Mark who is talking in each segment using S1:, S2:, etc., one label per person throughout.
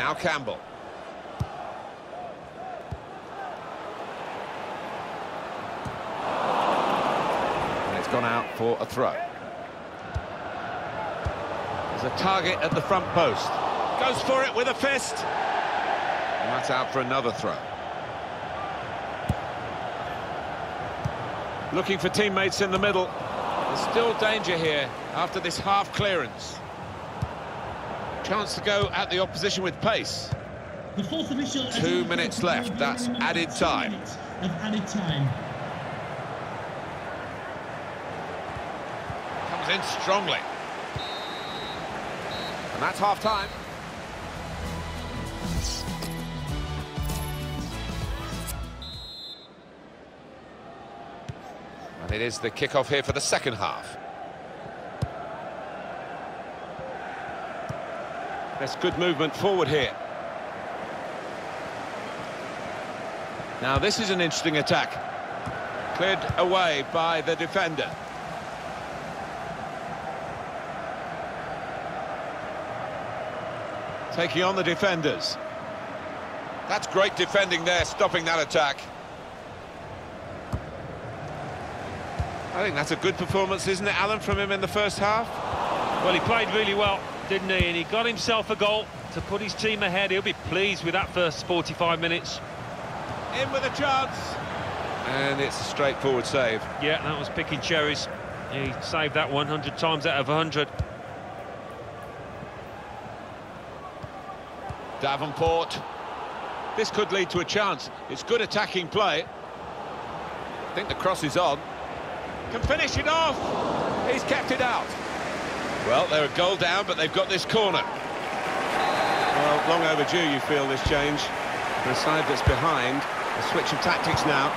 S1: Now Campbell. And it's gone out for a throw. There's a target at the front post. Goes for it with a fist. And that's out for another throw. Looking for teammates in the middle. There's still danger here after this half clearance. Chance to go at the opposition with pace.
S2: The fourth official
S1: Two minutes left,
S2: there will be
S1: that's added time.
S2: Of added time.
S1: Comes in strongly. And that's half-time. And it is the kick-off here for the second half. There's good movement forward here. Now this is an interesting attack. Cleared away by the defender. Taking on the defenders. That's great defending there, stopping that attack. I think that's a good performance, isn't it, Alan, from him in the first half?
S3: Well, he played really well, didn't he? And he got himself a goal to put his team ahead. He'll be pleased with that first 45 minutes.
S1: In with a chance. And it's a straightforward save.
S3: Yeah, that was picking cherries. He saved that 100 times out of 100.
S1: Davenport. This could lead to a chance. It's good attacking play. I think the cross is on. Can finish it off. He's kept it out. Well, they're a goal down, but they've got this corner. Well, long overdue, you feel, this change. For a side that's behind, a switch of tactics now.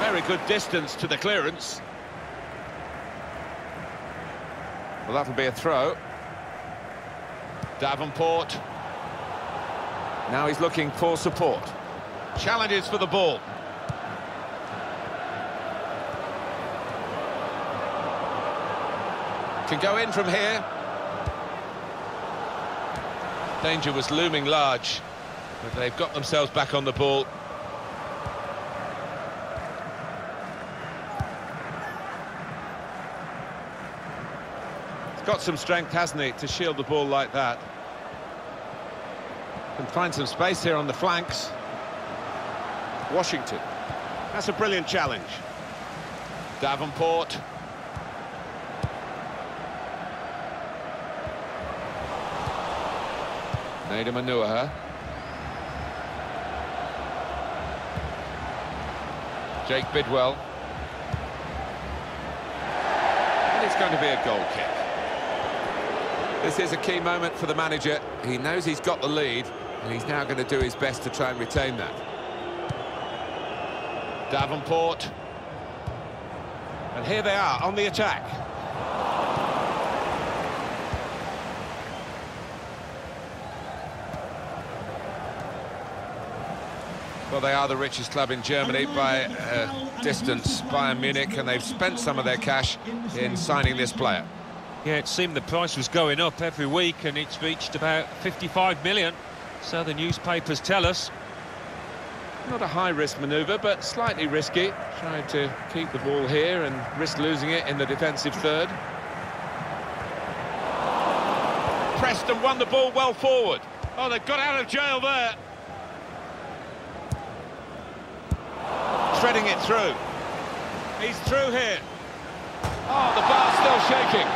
S1: Very good distance to the clearance. Well, that'll be a throw. Davenport. Now he's looking for support. Challenges for the ball. Can go in from here. Danger was looming large, but they've got themselves back on the ball. He's got some strength, hasn't he, to shield the ball like that. Can find some space here on the flanks. Washington. That's a brilliant challenge. Davenport. Nader Manuha. Jake Bidwell. And it's going to be a goal kick. This is a key moment for the manager. He knows he's got the lead, and he's now going to do his best to try and retain that. Davenport. And here they are on the attack. Well, they are the richest club in Germany by uh, distance, Bayern Munich, and they've spent some of their cash in signing this player.
S3: Yeah, it seemed the price was going up every week and it's reached about 55 million. So the newspapers tell us.
S1: Not a high-risk manoeuvre, but slightly risky. Trying to keep the ball here and risk losing it in the defensive third. Preston won the ball well forward. Oh, they've got out of jail there. Threading it through. He's through here. Oh, the bar's still shaking.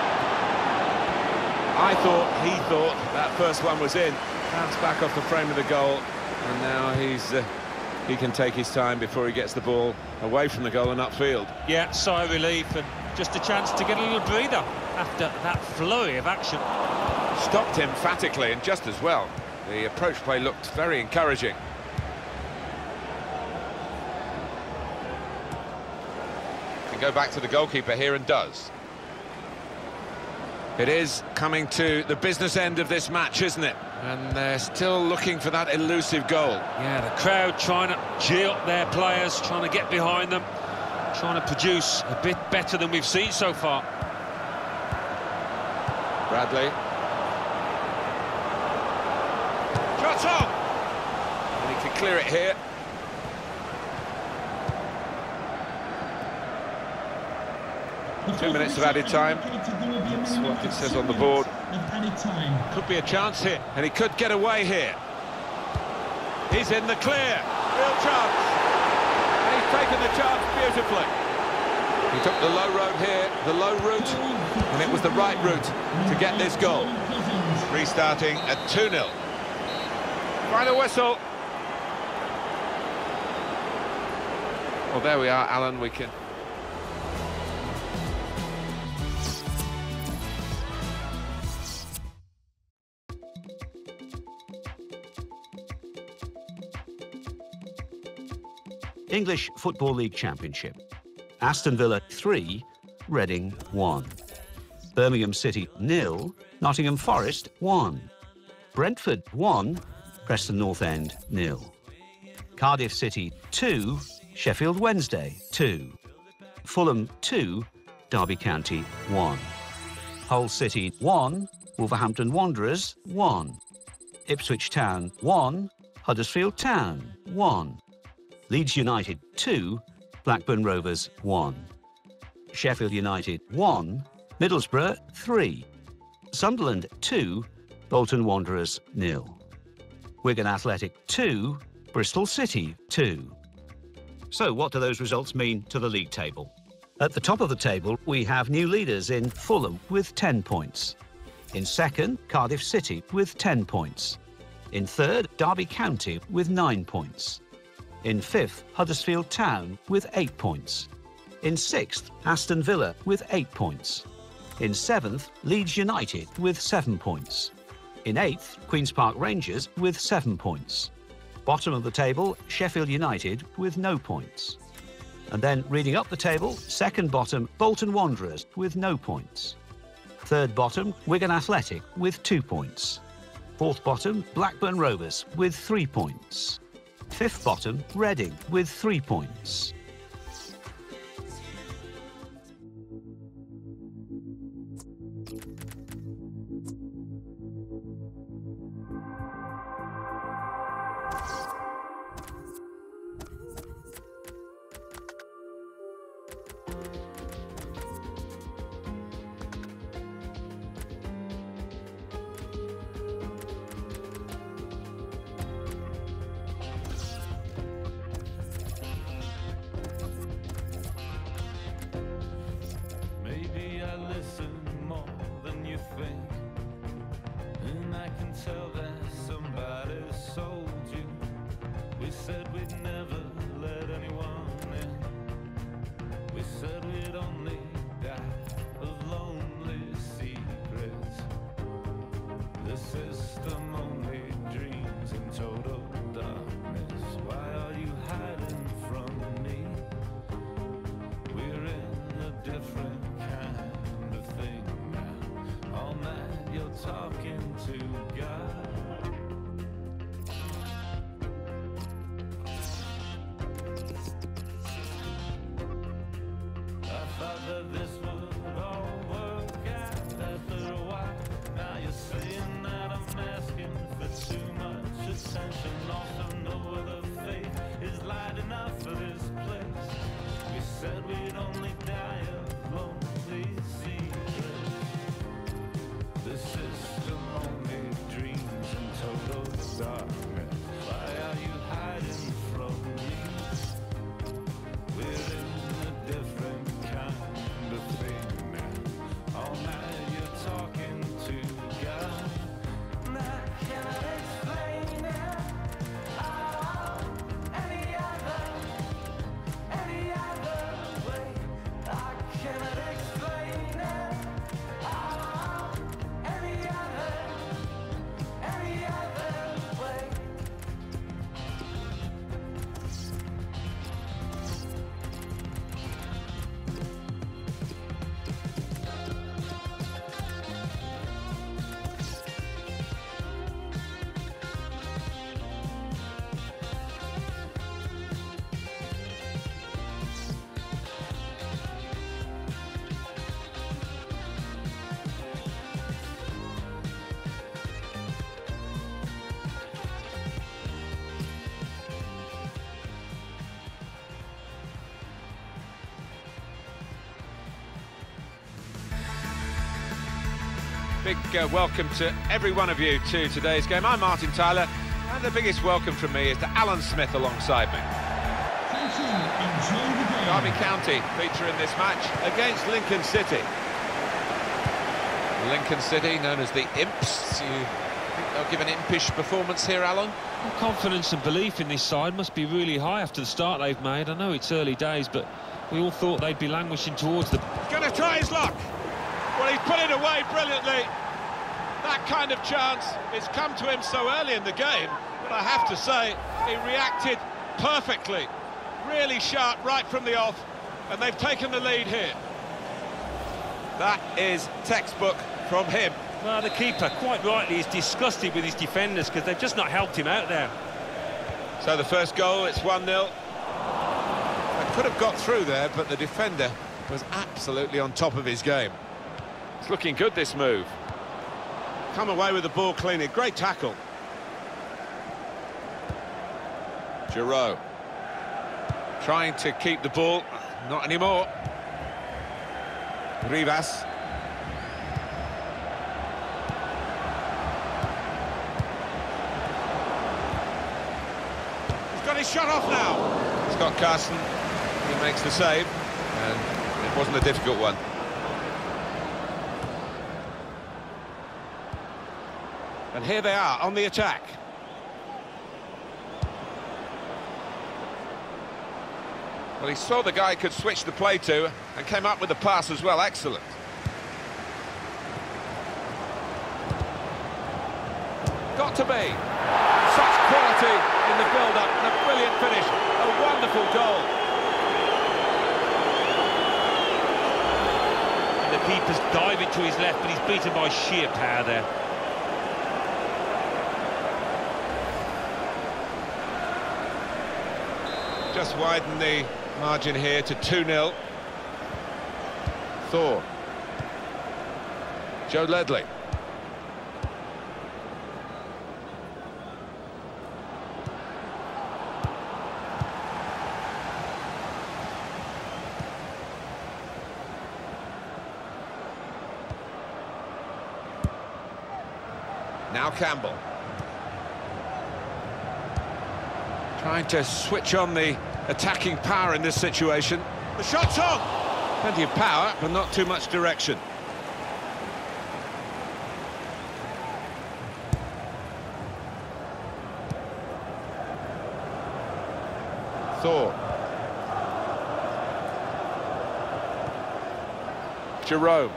S1: I thought, he thought, that first one was in. Bounced back off the frame of the goal, and now he's uh, he can take his time before he gets the ball away from the goal and upfield.
S3: Yeah, sigh of relief and just a chance to get a little breather after that flurry of action.
S1: Stopped emphatically and just as well. The approach play looked very encouraging. Go back to the goalkeeper here and does. It is coming to the business end of this match, isn't it? And they're still looking for that elusive goal.
S3: Yeah, the crowd trying to cheer up their players, trying to get behind them, trying to produce a bit better than we've seen so far.
S1: Bradley. Shot Shot! And he can clear it here. Two minutes of added time. That's what it says on the board. Could be a chance here, and he could get away here. He's in the clear. Real chance. And he's taken the chance beautifully. He took the low road here, the low route, and it was the right route to get this goal. Restarting at 2-0. Final whistle. Well, there we are, Alan. We can
S4: English Football League Championship. Aston Villa 3, Reading 1. Birmingham City nil, Nottingham Forest 1. Brentford 1, Preston North End nil. Cardiff City 2, Sheffield Wednesday 2. Fulham 2, Derby County 1. Hull City 1, Wolverhampton Wanderers 1. Ipswich Town 1, Huddersfield Town 1. Leeds United 2, Blackburn Rovers 1. Sheffield United 1, Middlesbrough 3. Sunderland 2, Bolton Wanderers 0. Wigan Athletic 2, Bristol City 2. So what do those results mean to the league table? At the top of the table, we have new leaders in Fulham with 10 points. In second, Cardiff City with 10 points. In third, Derby County with 9 points. In fifth, Huddersfield Town with eight points. In sixth, Aston Villa with eight points. In seventh, Leeds United with seven points. In eighth, Queen's Park Rangers with seven points. Bottom of the table, Sheffield United with no points. And then reading up the table, second bottom, Bolton Wanderers with no points. Third bottom, Wigan Athletic with two points. Fourth bottom, Blackburn Rovers with three points. Fifth bottom, Reading, with three points. talking to God.
S1: Big uh, welcome to every one of you to today's game. I'm Martin Tyler, and the biggest welcome from me is to Alan Smith alongside me.
S2: Thank the game.
S1: Derby County feature in this match against Lincoln City. Lincoln City, known as the Imps. You think they'll give an impish performance here, Alan?
S3: Well, confidence and belief in this side must be really high after the start they've made. I know it's early days, but we all thought they'd be languishing towards the...
S1: Going to try his luck. Well, he's put it away brilliantly. That kind of chance, it's come to him so early in the game, but I have to say, he reacted perfectly. Really sharp right from the off, and they've taken the lead here. That is textbook from him.
S5: Well, the keeper, quite rightly, is disgusted with his defenders because they've just not helped him out there.
S1: So the first goal, it's 1-0. They could have got through there, but the defender was absolutely on top of his game. It's looking good, this move. Come away with the ball cleanly. Great tackle. Giroud. Trying to keep the ball. Not anymore. Rivas. He's got his shot off now. Scott Carson, he makes the save, and it wasn't a difficult one. And here they are on the attack. Well, he saw the guy could switch the play to and came up with the pass as well. Excellent. Got to be. Such quality in the build-up and a brilliant finish. A wonderful goal.
S3: And the keeper's diving to his left, but he's beaten by sheer power there.
S1: Just widen the margin here to 2-0. Thor. Joe Ledley. Now Campbell. Trying to switch on the attacking power in this situation. The shot's on! Plenty of power, but not too much direction. Thor. Jerome.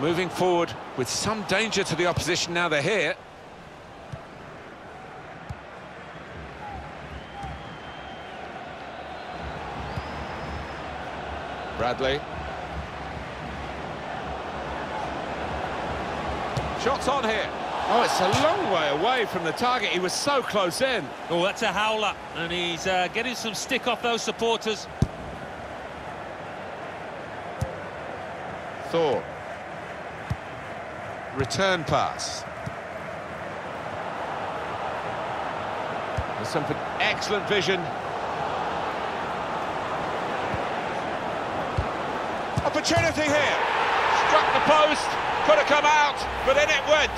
S1: Moving forward with some danger to the opposition now they're here. Bradley. Shots on here. Oh, it's a long way away from the target. He was so close in.
S3: Oh, that's a howler, and he's uh, getting some stick off those supporters.
S1: Thor. Return pass. There's some excellent vision. Opportunity here. Struck the post. Could have come out, but in it went.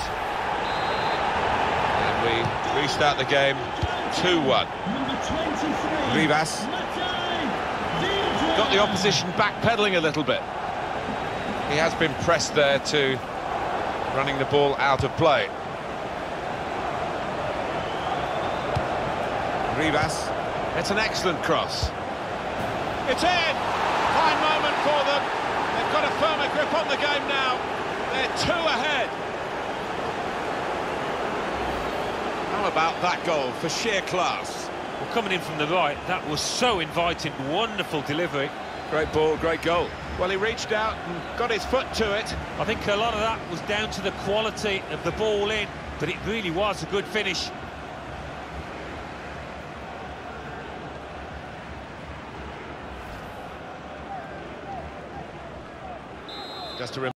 S1: And we restart the game 2-1.
S2: Number 23.
S1: Rivas. Got the opposition backpedaling a little bit. He has been pressed there to running the ball out of play. Rivas. It's an excellent cross. It's in! Fine moment for them. They've got a firmer grip on the game now. They're two ahead. How about that goal for sheer class?
S3: Well, coming in from the right, that was so inviting. Wonderful delivery.
S1: Great ball, great goal. Well, he reached out and got his foot to it.
S3: I think a lot of that was down to the quality of the ball in, but it really was a good finish.
S1: Just to